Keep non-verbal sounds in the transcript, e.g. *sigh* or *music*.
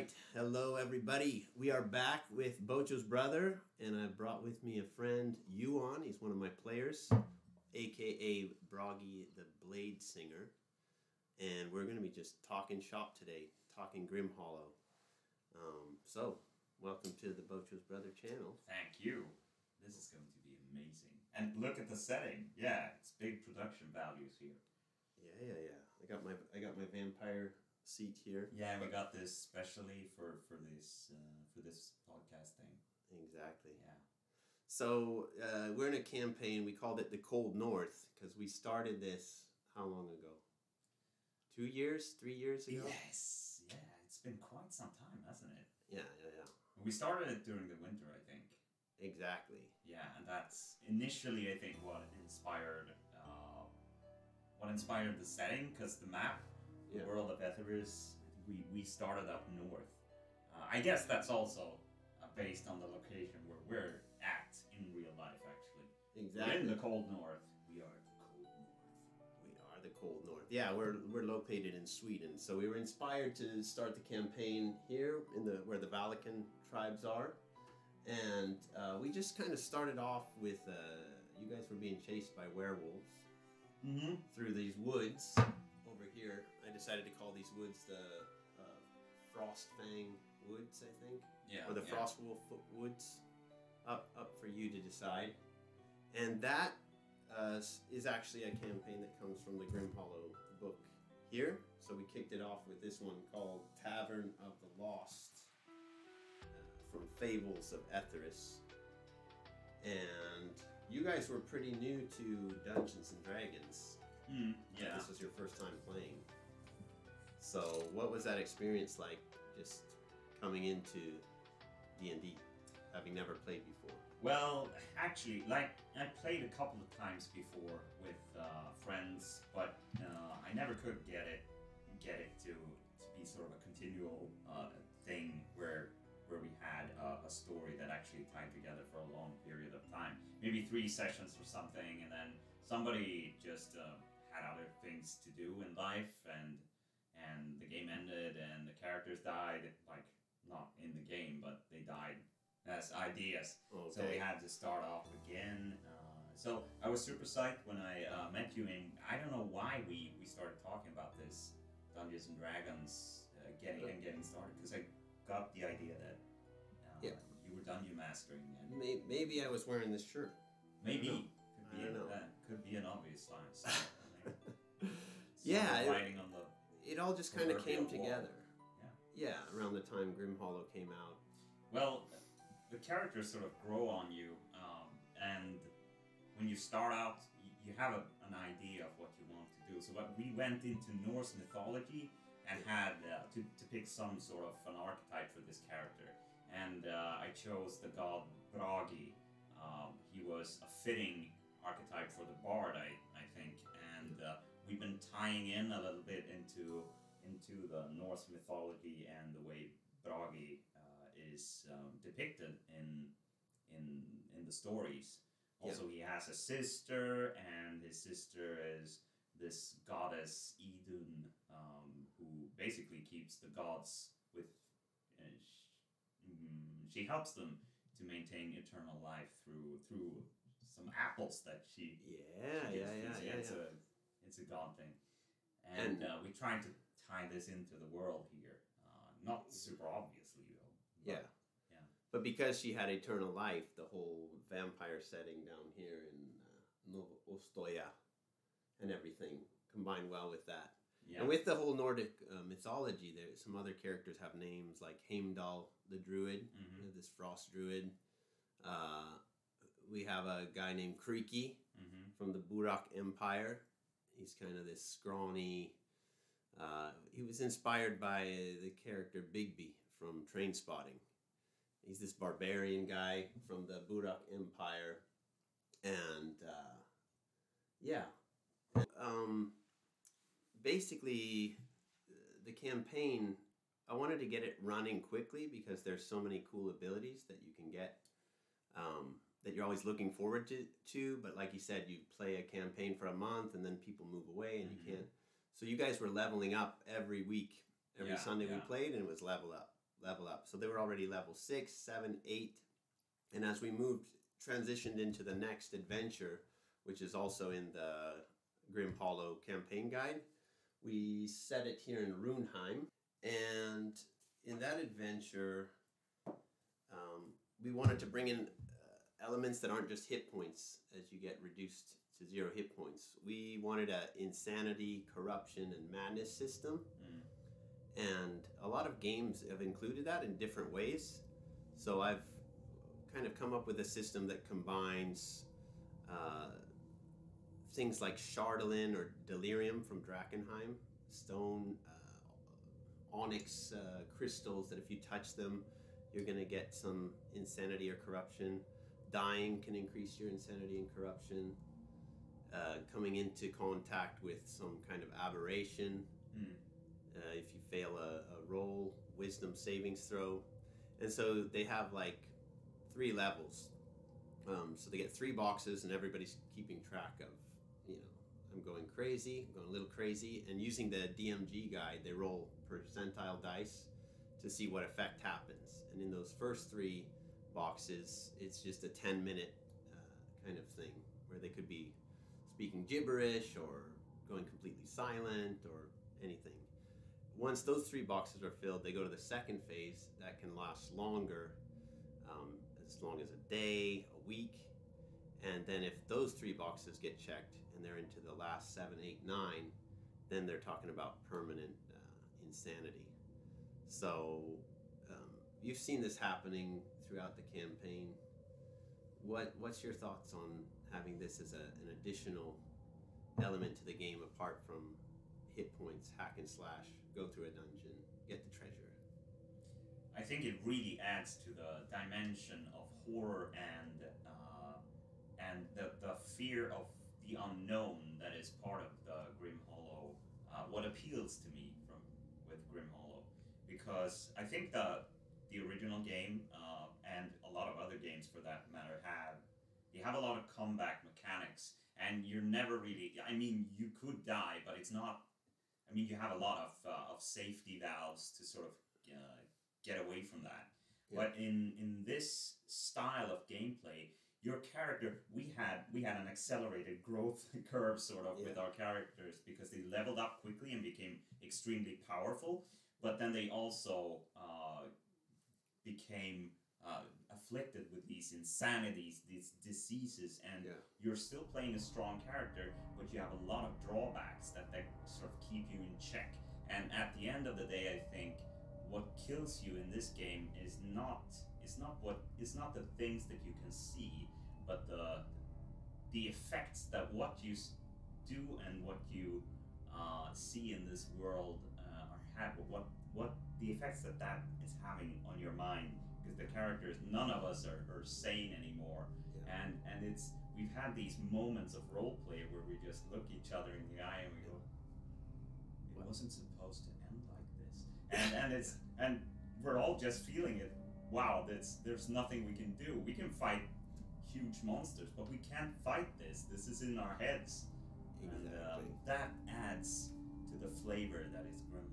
right. Hello, everybody. We are back with Bocho's brother, and I brought with me a friend, Yuan. He's one of my players, aka Bragi the Blade Singer. And we're going to be just talking shop today, talking Grim Hollow. Um, so, welcome to the Bocho's Brother channel. Thank you. This is going to be amazing. And look at the setting. Yeah, it's big production values here. Yeah, yeah, yeah. I got my I got my vampire seat here. Yeah, we got this specially for for this uh, for this podcast thing. Exactly. Yeah. So uh, we're in a campaign. We called it the Cold North because we started this how long ago? Two years, three years ago. Yes. Yeah, it's been quite some time, hasn't it? Yeah, yeah, yeah. We started it during the winter, I think. Exactly. Yeah, and that's initially, I think, what inspired uh, what inspired the setting because the map, Yeah. world of Etharis, we we started up north. Uh, I guess that's also uh, based on the location where we're at in real life. Actually, we're in the cold north. We are the cold north. We are the cold north. Yeah, we're we're located in Sweden, so we were inspired to start the campaign here in the where the Valakan tribes are, and uh, we just kind of started off with uh, you guys were being chased by werewolves Mm-hmm. through these woods over here. I decided to call these woods the uh, Frostfang Woods, I think. Yeah. or the yeah. Frostwolf Woods, up up for you to decide. And that uh, is actually a campaign that comes from the Grim Hollow book here. So we kicked it off with this one called Tavern of the Lost uh, from Fables of Etharis. And you guys were pretty new to Dungeons and Dragons. Mm. This was your first time playing. So, what was that experience like just coming into D&D having never played before? Well, actually, like I played a couple of times before with uh, friends, but uh, I never could get it get it to, to be sort of a continual uh, thing where where we had a, a story that actually tied together for a long period of time, maybe three sessions or something, and then somebody just uh, had other things to do in life, and and the game ended, and the characters died, like not in the game, but they died as ideas. So we had to start off again. Uh, so I was super psyched when I uh, met you, and I don't know why we, we started talking about this Dungeons and Dragons uh, getting and getting started because I got the idea that uh, Yeah. you were dungeon mastering, and May- Maybe I was wearing this shirt. maybe could be I don't know. that could be an obvious sign. *laughs* So, Yeah, it- on the It all just kind of came together. Yeah. Yeah, around the time Grim Hollow came out. Well, the characters sort of grow on you, um, and when you start out, you have a, an idea of what you want to do. So, what we went into Norse mythology and had uh, to, to pick some sort of an archetype for this character, and uh, I chose the god Bragi. Um, he was a fitting archetype for the bard, I, I think, we've been tying in a little bit into into the Norse mythology and the way Bragi uh, is um, depicted in in in the stories. Also, he has a sister, and his sister is this goddess Idun, um, who basically keeps the gods with. Uh, mm, she helps them to maintain eternal life through through some apples that she Yeah, she yeah, yeah, yeah. yeah. It's a god thing, and, And- uh, we're trying to tie this into the world here. Uh, not super obviously though. Yeah. yeah. But because she had eternal life, the whole vampire setting down here in uh, Novo Ostoya and everything combined well with that. Yeah. And with the whole Nordic uh, mythology, there some other characters have names like Heimdall the Druid, Mhm. uh, this frost druid. Uh, we have a guy named Creaky hmm from the Burak Empire. He's kind of this scrawny. Uh, he was inspired by the character Begbie from Trainspotting. He's this barbarian guy from the Burak Empire, and uh, yeah, um, basically, the campaign. I wanted to get it running quickly because there's so many cool abilities that you can get. Um, that you're always looking forward to, to. But like you said, you play a campaign for a month and then people move away and Mhm. you can't. So you guys were leveling up every week. Every Yeah, Sunday we played and it was level up, level up. So they were already level six, seven, eight, and as we moved, transitioned into the next adventure, which is also in the Grim Hollow campaign guide, we set it here in Runeheim, and in that adventure, um, we wanted to bring in elements that aren't just hit points as you get reduced to zero hit points. We wanted a insanity, corruption, and madness system, Mm. and a lot of games have included that in different ways. So I've kind of come up with a system that combines uh, things like chardalyn or Delerium from Drakkenheim, stone, uh, onyx uh, crystals that if you touch them, you're going to get some insanity or corruption. Dying can increase your insanity and corruption. Uh, coming into contact with some kind of aberration, Mm. uh, if you fail a, a roll, wisdom savings throw. And so they have like three levels. Um, so they get three boxes, and everybody's keeping track of, you know, I'm going crazy, I'm going a little crazy. And using the DMG guide, they roll percentile dice to see what effect happens. And in those first three boxes, it's just a 10 minute uh, kind of thing where they could be speaking gibberish or going completely silent or anything. Once those three boxes are filled, they go to the second phase that can last longer, um, as long as a day, a week. And then if those three boxes get checked and they're into the last seven, eight, nine, then they're talking about permanent uh, insanity. So um, you've seen this happening throughout the campaign. What What's your thoughts on having this as a, an additional element to the game apart from hit points, hack and slash, go through a dungeon, get the treasure? I think it really adds to the dimension of horror and uh, and the, the fear of the unknown that is part of the Grim Hollow. Uh, what appeals to me from with Grim Hollow, because I think the the original game and a lot of other games for that matter have you have a lot of comeback mechanics, and you're never really. I mean, you could die, but it's not. I mean, you have a lot of uh, of safety valves to sort of uh, get away from that. Yeah. But in in this style of gameplay, your character we had we had an accelerated growth *laughs* curve sort of with our characters because they leveled up quickly and became extremely powerful. But then they also uh, became uh, afflicted with these insanities, these diseases, and Yeah. you're still playing a strong character, but you have a lot of drawbacks that, that sort of keep you in check. And at the end of the day, I think what kills you in this game is not is not what is not the things that you can see, but the the effects that what you do and what you uh, see in this world uh, are have what what the effects that that is having on your mind because the characters none of us are, are sane anymore. Yeah. and and it's we've had these moments of role play where we just look each other in the eye and we go it What? wasn't supposed to end like this. And and it's and we're all just feeling it. Wow that's there's nothing we can do. We can fight huge monsters but we can't fight this. This is in our heads. And um, Exactly. that adds to the flavor that is Grim